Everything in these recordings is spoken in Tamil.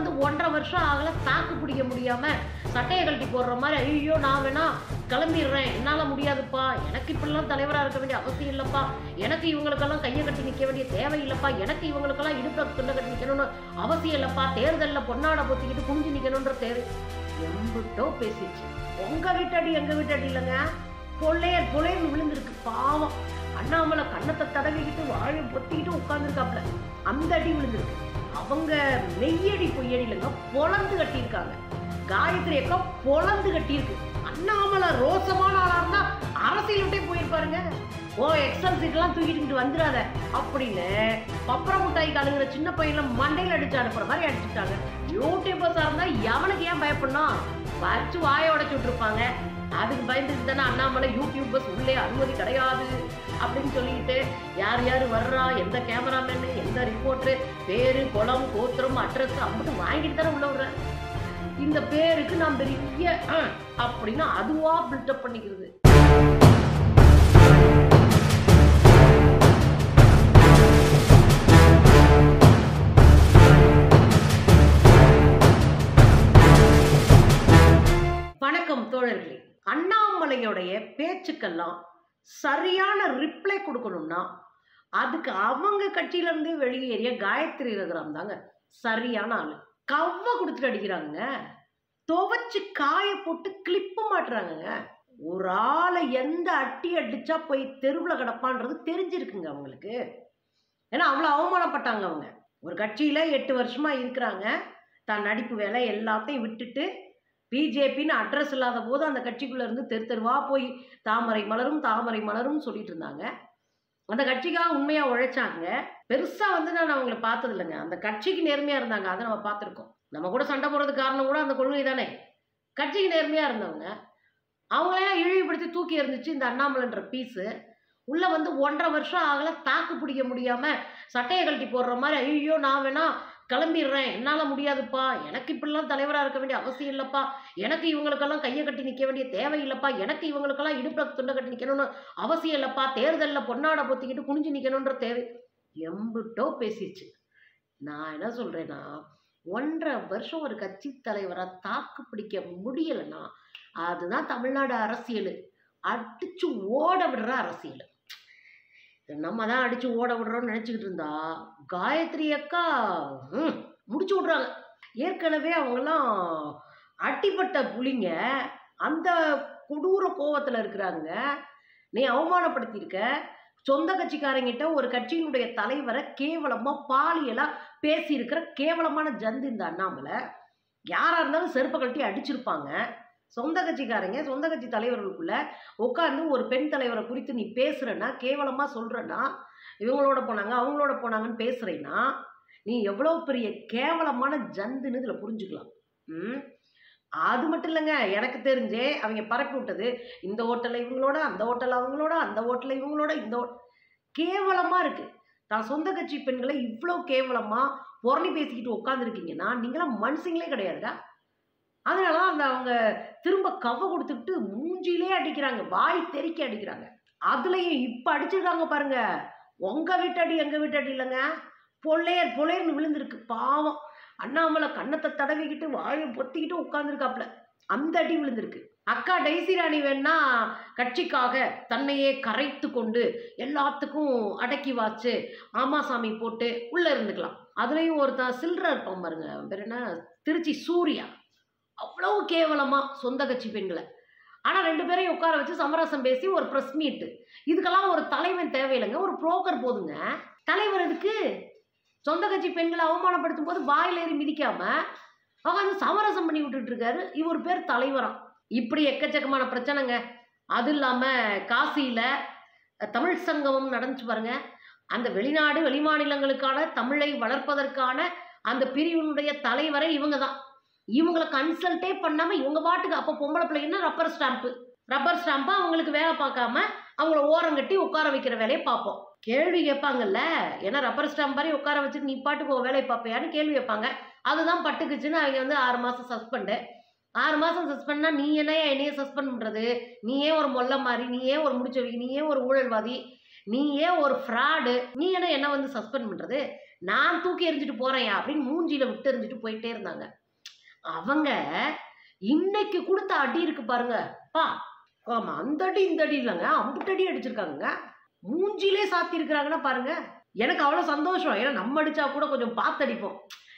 வந்து ஒன்றரை வருஷம் ஆகல தாக்கு பிடிக்க முடியாம சட்டையை கழட்டி போடுற மாதிரி ஐயோ நான் வேணா கிளம்பிடுறேன். என்னால முடியாதுப்பா. எனக்கு இப்படிலாம் தலைவராக இருக்க வேண்டிய அவசியம் இல்லைப்பா. எனக்கு இவங்களுக்கெல்லாம் கையை கட்டி நிற்க வேண்டிய தேவை எனக்கு இவங்களுக்கெல்லாம் இடுப்புல துண்டை கட்டி நிற்கணும்னு அவசியம் இல்லைப்பா. தேர்தலில் பொன்னாடை பொத்திக்கிட்டு குனிஞ்சு நிற்கணுன்ற தேவை. எம்பிட்டோ பேசிடுச்சு. உங்க வீட்டடி எங்க வீட்டடி இல்லைங்க? பொள்ளையர் பொழையர் விழுந்திருக்கு பாவம். அண்ணாமலை கண்ணத்தை தடவிக்கிட்டு வாழை பொத்திக்கிட்டு உட்காந்துருக்காப்ல அந்த அடி விழுந்திருக்கு. அவங்க மெய்யடி பொய்யடி பொழந்து கட்டியிருக்காங்க. காயத்ரி அக்கா பொழந்து கட்டியிருக்கு. அண்ணாமலை ரோசமான ஆளா இருந்தா அரசியல் விட்டே போயிருப்பாருங்க. ஓ எக்ஸல் சீட்லாம் தூக்கிட்டு வந்துடாத அப்படின்னு பப்பர முட்டாய் கழுகுற சின்ன பையன்ல மண்டையில் அடிச்சு அனுப்புற மாதிரி அடிச்சுட்டாங்க. யூடியூபர்ஸா இருந்தா எவனுக்கு ஏன் பயப்படணும்? வச்சு வாய உடச்சு விட்டுருப்பாங்க. அதுக்கு பயந்துட்டு தானே அண்ணாமலை யூடியூபர்ஸ் உள்ளே அனுமதி கிடையாது. அப்படின்னு சொல்லிக்கிட்டு யார் யார் வர்றா எந்த கேமராமேனு எந்த ரிப்போர்ட்ரு பேரு குளம் கோத்திரம் அட்ரஸ் அப்படி வாங்கிட்டு தானே உள்ள விடுறேன் இந்த பேருக்கு நான் பெரிய அப்படின்னா அதுவா பில்டப் பண்ணிக்கிறது. வணக்கம் தோழர்களே. அண்ணாமலையுடைய பேச்சுக்கெல்லாம் சரியான ரிப்ளை கொடுக்கணும்னா அதுக்கு அவங்க கட்சியிலேருந்து வெளியேறிய காயத்ரி ரகுராம் தாங்க சரியான ஆள். கவ்வ கொடுத்துட்டு அடிக்கிறாங்க. துவைச்சு காய போட்டு கிளிப்பு மாட்டுறாங்கங்க. ஒரு ஆளை எந்த அட்டி அடிச்சா போய் தெருவில் கிடப்பான்றது தெரிஞ்சிருக்குங்க அவங்களுக்கு. ஏன்னா அவ்வளோ அவமானப்பட்டாங்க அவங்க. ஒரு கட்சியில் எட்டு வருஷமாக இருக்கிறாங்க. தான் நடிப்பு வேலை எல்லாத்தையும் விட்டுட்டு பிஜேபின்னு அட்ரஸ் இல்லாத போது அந்த கட்சிக்குள்ளேருந்து தெரு தெருவா போய் தாமரை மலரும் தாமரை மலரும் சொல்லிட்டு இருந்தாங்க. அந்த கட்சிக்காக உண்மையாக உழைச்சாங்க. பெருசாக வந்து நான் அவங்கள பார்த்தது இல்லைங்க அந்த கட்சிக்கு நேர்மையாக இருந்தாங்க. அதை நம்ம பார்த்துருக்கோம். நம்ம கூட சண்டை போடுறது காரணம் கூட அந்த கொள்கை தானே. கட்சிக்கு நேர்மையாக இருந்தவங்க. அவங்களையும் இழிவுபடுத்தி தூக்கி எறிஞ்சிச்சு இந்த அண்ணாமலைன்ற பீஸு உள்ளே வந்து ஒன்றரை வருஷம் ஆகல. தாக்கு பிடிக்க முடியாமல் சட்டையை கழட்டி போடுற மாதிரி ஐயோ நான் வேணா கிளம்பிடுறேன். என்னால் முடியாதுப்பா. எனக்கு இப்படிலாம் தலைவராக இருக்க வேண்டிய அவசியம் இல்லைப்பா. எனக்கு இவங்களுக்கெல்லாம் கையை கட்டி நிற்க வேண்டிய தேவை இல்லைப்பா. எனக்கு இவங்களுக்கெல்லாம் இடுப்பில் துண்டை கட்டி நிற்கணும்னு அவசியம் இல்லைப்பா. தேர்தலில் பொன்னாடை பொத்திக்கிட்டு குனிஞ்சு நிற்கணுன்ற தேவை. எம்பிட்டோ பேசிடுச்சு நான் என்ன சொல்கிறேன்னா ஒன்றரை வருஷம் ஒரு கட்சி தலைவராக தாக்கு பிடிக்க முடியலைன்னா அதுதான் தமிழ்நாடு அரசியல். அடிச்சு ஓட விடுற அரசியல். நம்ம தான் அடிச்சு ஓட விடுறோம்னு நினச்சிக்கிட்டு இருந்தா காயத்ரி அக்கா முடிச்சு விட்றாங்க. ஏற்கனவே அவங்கெல்லாம் அட்டிப்பட்ட புலிங்க அந்த கொடூர கோவத்தில் இருக்கிறாங்க. நீ அவமானப்படுத்தியிருக்க. சொந்த கட்சிக்காரங்கிட்ட ஒரு கட்சியினுடைய தலைவரை கேவலமாக பாலியலாக பேசியிருக்கிற கேவலமான ஜந்து இந்த அண்ணாமலை. யாராக இருந்தாலும் செருப்பை கட்டி அடிச்சிருப்பாங்க. சொந்த கட்சிக்காரங்க சொந்த கட்சி தலைவர்களுக்குள்ள உட்காந்து ஒரு பெண் தலைவரை குறித்து நீ பேசுகிறேன்னா கேவலமா சொல்கிறேன்னா இவங்களோட போனாங்க அவங்களோட போனாங்கன்னு பேசுறேன்னா நீ எவ்வளோ பெரிய கேவலமான ஜந்துன்னு இதில் புரிஞ்சுக்கலாம். ம்? அது மட்டும் இல்லைங்க எனக்கு தெரிஞ்சே அவங்க பரப்பி விட்டது இந்த ஹோட்டலில் இவங்களோட அந்த ஹோட்டல் அவங்களோட அந்த ஹோட்டலில் இவங்களோட இந்த கேவலமாக இருக்குது தான் சொந்த கட்சி பெண்களை இவ்வளோ கேவலமாக புரணி பேசிக்கிட்டு உட்காந்துருக்கீங்கன்னா நீங்களாம் மனுஷங்களே கிடையாதுடா. அதனால தான் அந்த அவங்க திரும்ப கவ கொடுத்துக்கிட்டு மூஞ்சிலே அடிக்கிறாங்க வாய் தெறிக்க அடிக்கிறாங்க. அதுலயும் இப்போ அடிச்சிருக்காங்க பாருங்க. உங்க வீட்டடி எங்க வீட்டடி இல்லைங்க. பொள்ளையர் பொள்ளையர்னு விழுந்திருக்கு பாவம். அண்ணாமலை கண்ணத்தை தடவிக்கிட்டு வாயை பொத்திக்கிட்டு உட்காந்துருக்காப்புல அந்த அடி விழுந்திருக்கு. அக்கா டெய்சி ராணி வேணா கட்சிக்காக தன்னையே கரைத்து கொண்டு எல்லாத்துக்கும் அடக்கி வாச்சு ஆமா சாமி போட்டு உள்ள இருந்துக்கலாம். அதுலயும் ஒருத்தன் சில்லற இருப்பான் பாருங்க. பேர் என்ன? திருச்சி சூர்யா. அவ்வளவு கேவலமாக சொந்த கட்சி பெண்களை. ஆனால் ரெண்டு பேரையும் உட்கார வச்சு சமரசம் பேசி ஒரு ப்ரெஸ் மீட்டு இதுக்கெல்லாம் ஒரு தலைவன் தேவையில்லைங்க. ஒரு புரோக்கர் போதுங்க. தலைவர் எதுக்கு? சொந்த கட்சி பெண்களை அவமானப்படுத்தும் போது வாயில் ஏறி மிதிக்காம உட்காந்து சமரசம் பண்ணி விட்டுட்டு இருக்காரு. இவர் பேர் தலைவராம். இப்படி எக்கச்சக்கமான பிரச்சனைங்க. அது இல்லாமல் காசியில் தமிழ் சங்கமம் நடந்துச்சு பாருங்க. அந்த வெளிநாடு வெளிமாநிலங்களுக்கான தமிழை வளர்ப்பதற்கான அந்த பிரிவினுடைய தலைவரை இவங்க தான். இவங்களை கன்சல்ட்டே பண்ணாம இவங்க பாட்டுக்கு அப்போ பொம்பளை பிள்ளைங்கன்னா ரப்பர் ஸ்டாம்ப்பு ரப்பர் ஸ்டாம்பா அவங்களுக்கு வேலை பார்க்காம அவங்கள ஓரம் கட்டி உட்கார வைக்கிற வேலையை பார்ப்போம். கேள்வி கேட்பாங்கல்ல? ஏன்னா ரப்பர் ஸ்டாம்ப் மாதிரி உட்கார வச்சுட்டு நீ பாட்டுக்கு உன் வேலையை பார்ப்பையான்னு கேள்வி வைப்பாங்க அதுதான் பட்டுக்குச்சுன்னு அவங்க வந்து ஆறு மாசம் சஸ்பெண்டு ஆறு மாசம் சஸ்பெண்ட்னா நீ என்னையா என்னையே சஸ்பெண்ட் பண்றது? நீ ஏன் ஒரு மொல்ல மாதிரி நீ ஏன் ஒரு முடிச்சவி நீ ஏன் ஒரு ஊழல்வாதி? நீ ஏன் ஒரு ஃப்ராடு நீ என்ன என்ன வந்து சஸ்பெண்ட் பண்றது? நான் தூக்கி எறிஞ்சிட்டு போறேன் அப்படின்னு மூஞ்சியில விட்டு எறிஞ்சிட்டு போயிட்டே இருந்தாங்க. அவங்க இன்னைக்கு கொடுத்த அடி இருக்கு பாருங்க. பா ஆமா அந்த அடி இந்த அடி இல்லைங்க. அம்புட்டடி அடிச்சிருக்காங்க மூஞ்சிலே சாத்தி இருக்கிறாங்கன்னா பாருங்க. எனக்கு அவ்வளோ சந்தோஷம். ஏன்னா நம்ம அடிச்சா கூட கொஞ்சம் பார்த்தடிப்போம்.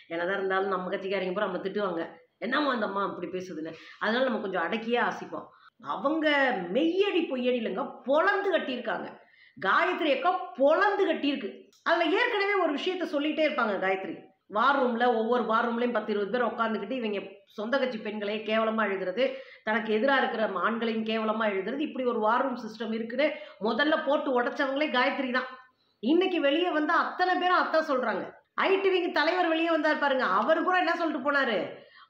என்னதான் இருந்தாலும் நம்ம கட்சிக்காரங்க பூரா நம்ம திட்டுவாங்க. என்னம்மா அந்த அம்மா இப்படி பேசுதுன்னு. அதனால நம்ம கொஞ்சம் அடக்கியே ஆசிப்போம். அவங்க மெய்யடி பொய்யடி இல்லைங்க பொழந்து கட்டியிருக்காங்க. காயத்ரி அக்கா பொழந்து கட்டியிருக்கு. அதில் ஏற்கனவே ஒரு விஷயத்த சொல்லிகிட்டே இருப்பாங்க காயத்ரி. வார் ரூமில் ஒவ்வொரு வார் ரூம்லேயும் பத்து இருபது பேர் உட்காந்துக்கிட்டு இவங்க சொந்த கட்சி பெண்களை கேவலமாக எழுதுறது தனக்கு எதிராக இருக்கிற ஆண்களையும் கேவலமாக எழுதுறது இப்படி ஒரு வார் ரூம் சிஸ்டம் இருக்குன்னு முதல்ல போட்டு உடைச்சவங்களே காயத்ரி தான். இன்னைக்கு வெளியே வந்தால் அத்தனை பேரும் அத்தான் சொல்கிறாங்க ஐடிவிங்க தலைவர் வெளியே வந்தார் பாருங்க அவர் கூட என்ன சொல்லிட்டு போனாரு?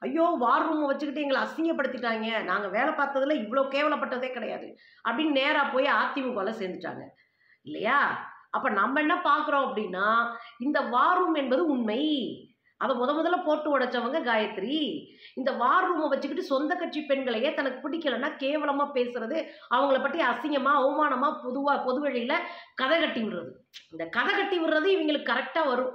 ஐயோ வார் ரூமை வச்சுக்கிட்டு எங்களை அசிங்கப்படுத்திட்டாங்க நாங்கள் வேலை பார்த்ததுல இவ்வளோ கேவலப்பட்டதே கிடையாது அப்படின்னு நேராக போய் அதிமுகவில் சேர்ந்துட்டாங்க. இல்லையா? அப்போ நம்ம என்ன பார்க்குறோம் அப்படின்னா இந்த வார் ரூம் என்பது உண்மை. அதை முத முதல்ல போட்டு உடைச்சவங்க காயத்ரி. இந்த வார் ரூமை வச்சுக்கிட்டு சொந்த கட்சி பெண்களையே தனக்கு பிடிக்கலன்னா கேவலமாக பேசுறது அவங்கள பற்றி அசிங்கமாக அவமானமாக பொதுவாக பொது கதை கட்டி விடுறது. இந்த கதை கட்டி விடுறது இவங்களுக்கு கரெக்டாக வரும்.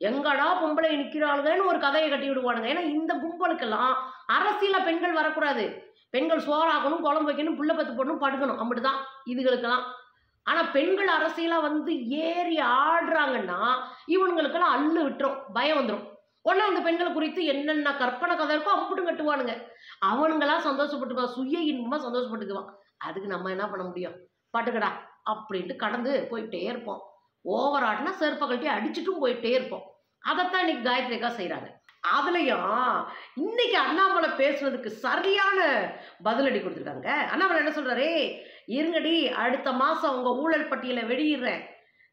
எங்கடா பொம்பளை நிற்கிறாளுங்கன்னு ஒரு கதையை கட்டி விடுவானுங்க. ஏன்னா இந்த கும்பலுக்கெல்லாம் அரசியல பெண்கள் வரக்கூடாது. பெண்கள் சோறாகணும் குழம்பு வைக்கணும் புள்ள பத்து போடணும் படுக்கணும். அப்படிதான் இதுகளுக்கெல்லாம். ஆனால் பெண்கள் அரசியலாக வந்து ஏறி ஆடுறாங்கன்னா இவனுங்களுக்கெல்லாம் அள்ளு விட்டுரும் பயம் வந்துடும் உடனே அந்த பெண்கள் குறித்து என்னென்ன கற்பனை கதை இருக்கோ அம்பிட்டும் கட்டுவானுங்க. அவனுங்களாம் சந்தோஷப்பட்டுக்குவான் சுய இன்பமாக சந்தோஷப்பட்டுக்குவான். அதுக்கு நம்ம என்ன பண்ண முடியும்? பாட்டுக்கடா அப்படின்ட்டு கடந்து போயிட்டே இருப்போம். ஓவர் ஆட்டினா செருப்பை அடிச்சுட்டும் போயிட்டே இருப்போம். அதைத்தான் இன்னைக்கு காயத்ரிக்கா செய்கிறாங்க அதுலயும் இன்னைக்கு அண்ணாமலை பேசுனதுக்கு சரியான பதிலடி கொடுத்துருக்காங்க. அண்ணாமலை என்ன சொல்றாரு? இருங்கடி அடுத்த மாதம் உங்கள் ஊழல் பட்டியலை வெளியிடுறேன்.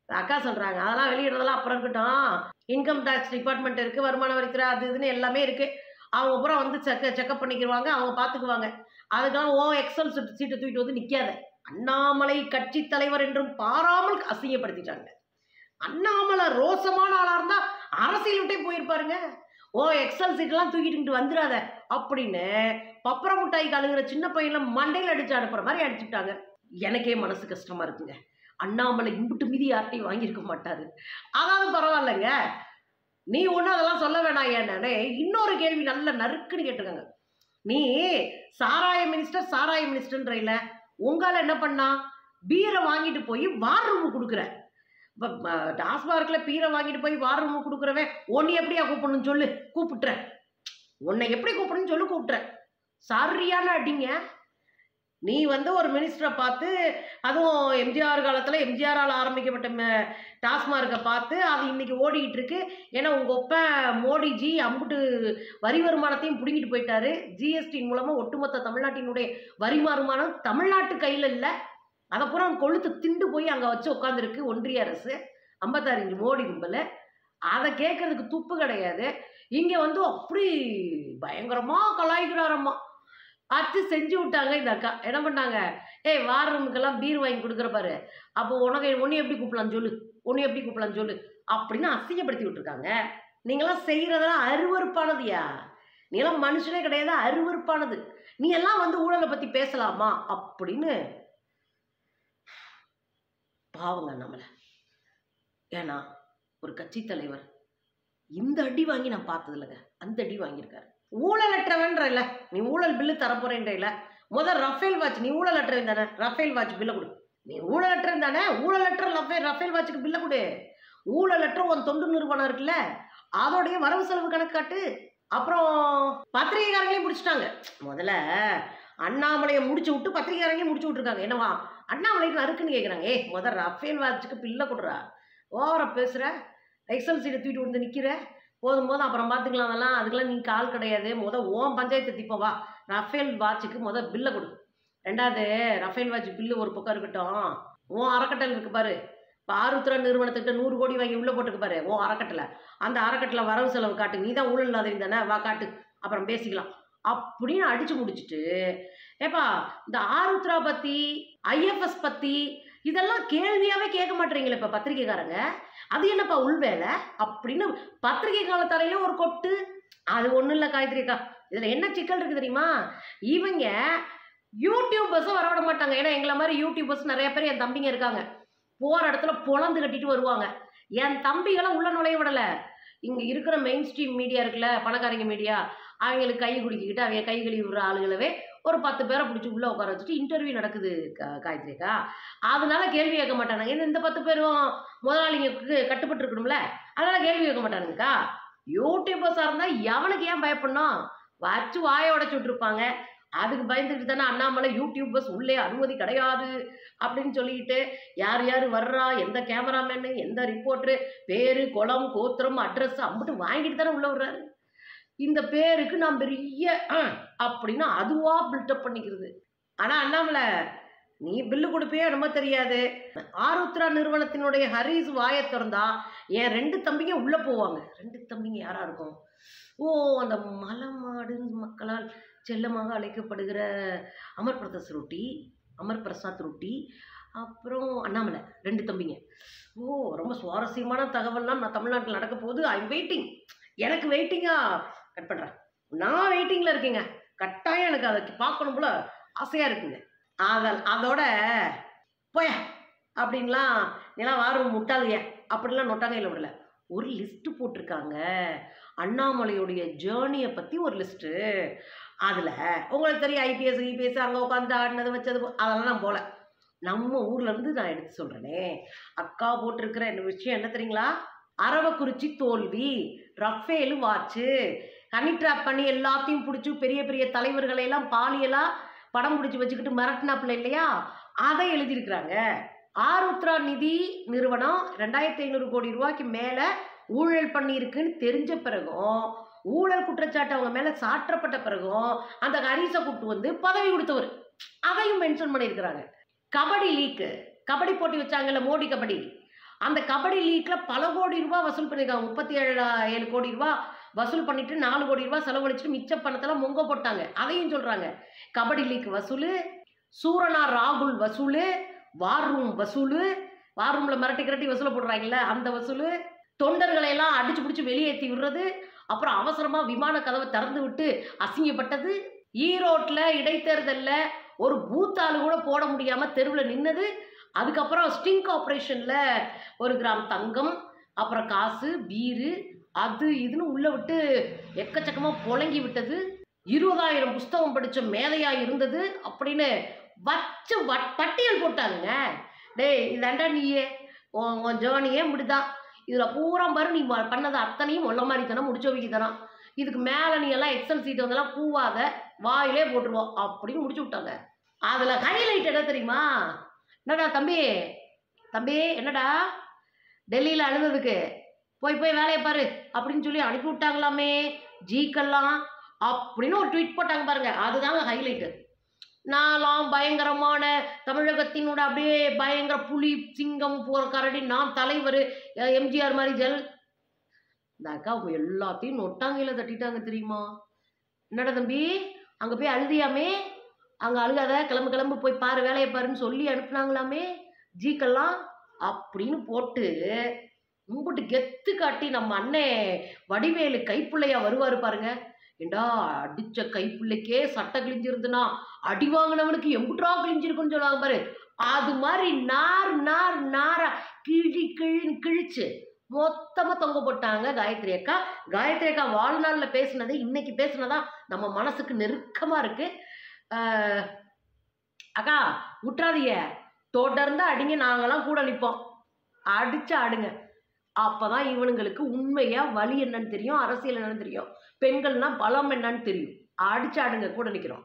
அக்கா சொல்கிறாங்க அதெல்லாம் வெளியிடுறதெல்லாம் அப்புறம் இருக்கட்டும். இன்கம் டேக்ஸ் டிபார்ட்மெண்ட் இருக்குது வருமான வரித்துறை அது இதுன்னு எல்லாமே இருக்குது அவங்க பூரா வந்து செக் செக்அப் பண்ணிக்கிடுவாங்க அவங்க பார்த்துக்குவாங்க அதுக்கெல்லாம் ஓ எக்ஸல் சீட்டை தூக்கிட்டு வந்து நிற்காத அண்ணாமலை கட்சி தலைவர் என்றும் பாராமல் அசிங்கப்படுத்திட்டாங்க. அண்ணாமலை ரோசமான ஆளாக இருந்தால் அரசியல் விட்டே போயிருப்பாருங்க. ஓ எக்ஸல் சீட்டெல்லாம் தூக்கிட்டு வந்துடாத அப்படின்னு பப்பர முட்டாய் கழுகுற சின்ன பையனில் மண்டையில் அடிச்சு அனுப்புகிற மாதிரி அடிச்சுட்டாங்க எனக்கே மனசு கஷ்டமா இருக்குங்க. அண்ணாமலை இம்புட்டு மீதி யார்ட்டையும் வாங்கியிருக்க மாட்டாரு. அதாவது பரவாயில்லைங்க. நீ ஒன்றும் அதெல்லாம் சொல்ல வேணாம் ஏன்னானே இன்னொரு கேள்வி நல்ல நறுக்குன்னு கேட்டிருக்காங்க. நீ சாராய மினிஸ்டர் சாராய மினிஸ்டர்ன்றல உங்களால் என்ன பண்ணா? பீரை வாங்கிட்டு போய் வார் ரூம் கொடுக்குற. டாஸ்மார்க்கில் பீரை வாங்கிட்டு போய் வார் ரூம் கொடுக்குறவன் உன்னை எப்படியா கூப்பிடணும்னு சொல்லு? கூப்பிட்டுறேன். உன்னை எப்படி கூப்பிடணும்னு சொல்லு கூப்பிட்டுறேன். சரியான அடிங்க. நீ வந்து ஒரு மினிஸ்டரை பார்த்து அதுவும் எம்ஜிஆர் காலத்தில் எம்ஜிஆரால் ஆரம்பிக்கப்பட்ட ம- டாஸ்மார்க்கை பார்த்து அது இன்னைக்கு ஓடிக்கிட்டு இருக்கு. ஏன்னா உங்கள் ஒப்ப மோடிஜி அம்புட்டு வரி வருமானத்தையும் பிடுங்கிட்டு போயிட்டாரு. ஜிஎஸ்டி மூலமாக ஒட்டுமொத்த தமிழ்நாட்டினுடைய வரி வருமானம் தமிழ்நாட்டு கையில் இல்லை. அதை பூரா கொளுத்து திண்டு போய் அங்கே வச்சு உட்காந்துருக்கு ஒன்றிய அரசு. ஐம்பத்தாறு மோடி கும்பல். அதை கேட்கறதுக்கு துப்பு கிடையாது. இங்கே வந்து அப்படி பயங்கரமாக கலாய்க்கிறாரம்மா பார்த்து செஞ்சு விட்டாங்க இந்த அக்கா. என்ன பண்ணாங்க? ஏய் வார் ரூமுக்கெல்லாம் பீர் வாங்கி கொடுக்குற பாரு. அப்போ உனக்கு உன்னை எப்படி கூப்பிடலாம் சொல்லு. உன்னை எப்படி கூப்பிடலான்னு சொல்லு. அப்படின்னு அசிங்கப்படுத்தி விட்டுருக்காங்க. நீங்களாம் செய்கிறதெல்லாம் அருவறுப்பானதுயா நீங்களாம் மனுஷனே கிடையாது அருவருப்பானது. நீ எல்லாம் வந்து ஊழலை பற்றி பேசலாமா? அப்படின்னு பாவங்க நம்மளை. ஏன்னா ஒரு கட்சி தலைவர் இந்த அடி வாங்கி நான் பார்த்ததில்லைங்க. அந்த அடி வாங்கியிருக்காரு. ஊழலற்றவன்றல நீ ஊழல் பில்லு தரப்போறேன்றல முதல் ரஃபேல் வாட்ச் நீ ஊழலற்றவன் தானே. ரஃபேல் வாட்ச் பில்லை கொடு. நீ ஊழலற்றவன் தானே. ஊழலற்ற ரஃபேல் ரஃபேல் வாட்சுக்கு பில்லை கொடு. ஊழலற்ற உன் தொண்டு நிறுவனம் இருக்குல்ல அதோடைய வரவு செலவு கணக்கு காட்டு. அப்புறம் பத்திரிகைக்காரங்களையும் முடிச்சுட்டாங்க முதல்ல அண்ணாமலையை முடிச்சு விட்டு பத்திரிகைக்காரங்களையும் முடிச்சு விட்டுருக்காங்க. என்னவா? அண்ணாமலைக்கு நறுக்குன்னு கேட்குறாங்க ஏய் முதல் ரஃபேல் வாட்சுக்கு பில்லை கொடுறா. ஓவரா பேசுகிற எக்ஸல் சீடை தூக்கிட்டு வந்து நிற்கிற போதும் போதும் அப்புறம் பார்த்துக்கலாம் அதெல்லாம். அதுக்கெல்லாம் நீ கால் கிடையாது. மொதல் ஓம் பஞ்சாயத்து திப்போ வா. ரஃபேல் வாட்சுக்கு முத பில்லை கொடு. ரெண்டாவது ரஃபேல் வாட்ச் பில்லு ஒரு பக்கம் இருக்கட்டும். உன் அறக்கட்டளை இருக்கு பாரு. இப்போ ஆருத்ரா நிறுவனத்துக்கிட்ட நூறு கோடி வாங்கி உள்ளே போட்டுக்கு பாரு ஓ அறக்கட்டளை. அந்த அறக்கட்டளை வரவு செலவு காட்டு. நீ தான் ஊழல் இல்லாதவங்க தானே? வா காட்டு. அப்புறம் பேசிக்கலாம். அப்படின்னு அடிச்சு முடிச்சுட்டு ஏப்பா இந்த ஆருத்ரா பற்றி ஐஎஃப்எஸ் பற்றி இதெல்லாம் கேள்வியாவே கேட்க மாட்டீங்களே இப்போ பத்திரிக்கைக்காரங்க அது என்னப்பா உள்வேலை அப்படின்னு பத்திரிகை காலத்தாலையில ஒரு கொட்டு. அது ஒன்றும் இல்லை காயத்ரிக்கா இதில் என்ன சிக்கல் இருக்குது தெரியுமா? இவங்க யூடியூபர்ஸும் வரவிட மாட்டாங்க. ஏன்னா எங்களை மாதிரி யூடியூபர்ஸ் நிறைய பேர் என் தம்பிங்க இருக்காங்க. போகிற இடத்துல பொழந்து கட்டிட்டு வருவாங்க. என் தம்பிகளை உள்ள நுழைய விடல. இங்க இருக்கிற மெயின் ஸ்ட்ரீம் மீடியா இருக்குல்ல பணக்காரங்க மீடியா அவங்களுக்கு கை குடிக்கிட்டு அவங்க கை கழுவி விடுற ஆளுகளவே ஒரு பத்து பேரை பிடிச்சி உள்ளே உட்கார வச்சுட்டு இன்டர்வியூ நடக்குது காயத்ரிக்கா. அதனால கேள்வி கேட்க மாட்டானுங்க. இந்த இந்த பத்து பேரும் முதலாளிங்களுக்கு கட்டுப்பட்டு இருக்கணும்ல அதனால கேள்வி கேட்க மாட்டானுங்கக்கா. யூடியூபர்ஸாக இருந்தால் எவனுக்கு ஏன் பயப்படணும்? வச்சு வாயை உடச்சி விட்டுருப்பாங்க. அதுக்கு பயந்துட்டு தானே அண்ணாமலை யூடியூபர்ஸ் உள்ளே அனுமதி கிடையாது அப்படின்னு சொல்லிக்கிட்டு யார் யார் வர்றா எந்த கேமராமேனு எந்த ரிப்போர்ட்ரு பேர் குளம் கோத்திரம் அட்ரஸ் அம்பிட்டு வாங்கிட்டு தானே உள்ளே விடுறாரு இந்த பேருக்கு நான் பெரிய அப்படின்னு அதுவா பில்டப் பண்ணிக்கிறது. ஆனா அண்ணாமலை நீ பில்லு கொடுப்பியோ என்னமோ தெரியாது. ஆருத்ரா நிறுவனத்தினுடைய ஹரிஸ் வாயை திறந்தா என் ரெண்டு தம்பிங்க உள்ள போவாங்க. ரெண்டு தம்பிங்க யாரா இருக்கும்? ஓ அந்த மலமாடு மக்களால் செல்லமாக அழைக்கப்படுகிற அமர் பிரதாஸ் ரொட்டி அமர் பிரசாத் ரொட்டி அப்புறம் அண்ணாமலை ரெண்டு தம்பிங்க. ஓ ரொம்ப சுவாரஸ்யமான தகவல்லாம் நான் தமிழ்நாட்டில் நடக்க போகுது. ஐ வெயிட்டிங் எனக்கு வெயிட்டிங்கா கட் பண்ணுறேன் நான் வெயிட்டிங்கில் இருக்கேங்க. கட்டாயம் எனக்கு அதை பார்க்கணும் போல ஆசையாக இருக்குங்க. அதல் அதோட போய அப்படின்லாம் நீலாம் வாரும் முட்டாளுங்க. அப்படிலாம் நொட்டாங்கையில் விடல. ஒரு லிஸ்ட்டு போட்டிருக்காங்க. அண்ணாமலையுடைய ஜேர்னியை பற்றி ஒரு லிஸ்ட்டு அதில் உங்களுக்கு தெரியும் ஐபிஎஸ் ஈபிஎஸ் அங்கே உட்காந்து ஆடினது வச்சது அதெல்லாம் நான் போகல நம்ம ஊர்லேருந்து நான் எடுத்து சொல்கிறேனே அக்கா போட்டிருக்கிற என்ன விஷயம் என்ன தெரியுங்களா? அரவக்குறிச்சி தோல்வி ரஃபேலு வாட்சு ஹனி ட்ராப் பண்ணி எல்லாத்தையும் பிடிச்சி பெரிய பெரிய தலைவர்களை எல்லாம் பாலியலாக படம் பிடிச்சி வச்சுக்கிட்டு மிரட்டினாப்புல இல்லையா? அதை எழுதியிருக்கிறாங்க. ஆருத்ரா நிதி நிறுவனம் ரெண்டாயிரத்தி ஐநூறு கோடி ரூபாய்க்கு மேலே ஊழல் பண்ணியிருக்குன்னு தெரிஞ்ச பிறகும் ஊழல் குற்றச்சாட்டு அவங்க மேலே சாற்றப்பட்ட பிறகும் அந்த ஹரிசை கூப்பிட்டு வந்து பதவி கொடுத்தவர். அதையும் மென்ஷன் பண்ணியிருக்கிறாங்க. கபடி லீக்கு கபடி போட்டி வச்சாங்கல்ல மோடி கபடி. அந்த கபடி லீக்ல பல கோடி ரூபாய் வசூல் பண்ணியிருக்காங்க. முப்பத்தி ஏழு ஏழு கோடி ரூபாய் வசூல் பண்ணிட்டு நாலு கோடி ரூபாய் செலவழிச்சிட்டு மிச்ச பணத்தெல்லாம் முங்க போட்டாங்க. அதையும் சொல்றாங்க. கபடி லீக் வசூல் சூரனா ராகுல் வசூலு வார் ரூம் வசூலு வார் ரூம்ல மிரட்டி கிரட்டி வசூல போடுறாங்கல்ல அந்த வசூலு தொண்டர்களை எல்லாம் அடிச்சு பிடிச்சி வெளியேற்றி விடுறது அப்புறம் அவசரமா விமான கதவை திறந்து விட்டு அசிங்கப்பட்டது ஈரோட்டில் இடைத்தேர்தலில் ஒரு பூத்தாள் கூட போட முடியாமல் தெருவில் நின்னது அதுக்கப்புறம் ஸ்டிங் ஆப்ரேஷனில் ஒரு கிராம் தங்கம் அப்புறம் காசு பீரு அது இதுன்னு உள்ள விட்டு எக்கச்சக்கமாக புழங்கி விட்டது. இருபதாயிரம் புஸ்தகம் படித்த மேதையாக இருந்தது அப்படின்னு வச்சு வட்- பட்டியல் போட்டாங்க டேய் இதாண்டா நீயே. உன் உன் ஜேர்னியே முடிதான் இதில் பூரா பாரு நீ பண்ணதை பண்ணது அத்தனையும் முள்ள மாதிரி தானே முடிச்ச வைக்க தரோம் இதுக்கு மேலே நீ எல்லாம் எக்ஸல் சீட் வந்தெல்லாம் பூவாத வாயிலே போட்டுருவோம் அப்படின்னு முடிச்சு விட்டாங்க. அதில் ஹைலைட் என்ன தெரியுமா? என்னடா தம்பி? தம்பி என்னடா? டெல்லியில் அழுந்ததுக்கு போய் போய் வேலையை பாரு அப்படின்னு சொல்லி அனுப்பி விட்டாங்களாமே ஜீக்கெல்லாம் அப்படின்னு ஒரு ட்வீட் போட்டாங்க பாருங்க. அதுதாங்க ஹைலைட்டு நான்லாம் பயங்கரமான தமிழகத்தினோட அப்படியே பயங்கர புலி சிங்கம் போகிற கரடி நான் தலைவர் எம்ஜிஆர் மாதிரி ஜெல். இந்த அக்கா அவங்க எல்லாத்தையும் நொட்டாங்கையில் தட்டிட்டாங்க தெரியுமா? என்னடா தம்பி அங்கே போய் அழுதியாமே? அங்கே அழுகாத கிளம்பு கிளம்பு போய் பாரு வேலையை பாருன்னு சொல்லி அனுப்புனாங்களாமே ஜீக்கெல்லாம் அப்படின்னு போட்டு கும்பிட்டு கெத்து காட்டி நம்ம அண்ணே வடிவேலு கைப்புள்ளையா வருவாரு பாருங்க. ஏண்டா அடிச்ச கைப்பிள்ளைக்கே சட்டை கிழிஞ்சிருந்துன்னா அடி வாங்கினவனுக்கு எம்புட்ரா கிழிஞ்சிருக்குன்னு சொல்லுவாங்க பாரு. அது மாதிரி நார் நார் நாரா கிழி கிழின்னு கிழிச்சு மொத்தமாக தொங்க போட்டாங்க காயத்ரி அக்கா. காயத்ரி அக்கா வாழ்நாளில் பேசுனது இன்னைக்கு பேசுனதா நம்ம மனசுக்கு நெருக்கமாக இருக்கு. அக்கா விட்டுறாதீங்க தொடர்ந்து அடிங்க நாங்களாம் கூட நிற்போம் அடிச்சு ஆடுங்க. அப்பதான் இவனுங்களுக்கு உண்மையா வழி என்னன்னு தெரியும் அரசியல் என்னன்னு தெரியும். பெண்கள்னா பலம் என்னன்னு தெரியும். அடிச்சு ஆடுங்க கூட நிற்கிறோம்